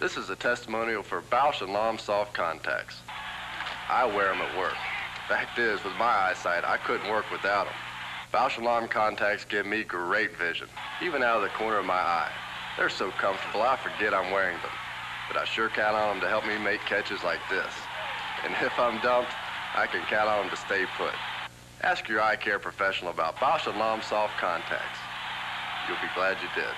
This is a testimonial for Bausch and Lomb Soft Contacts. I wear them at work. Fact is, with my eyesight, I couldn't work without them. Bausch and Lomb contacts give me great vision, even out of the corner of my eye. They're so comfortable, I forget I'm wearing them. But I sure count on them to help me make catches like this. And if I'm dumped, I can count on them to stay put. Ask your eye care professional about Bausch and Lomb Soft Contacts. You'll be glad you did.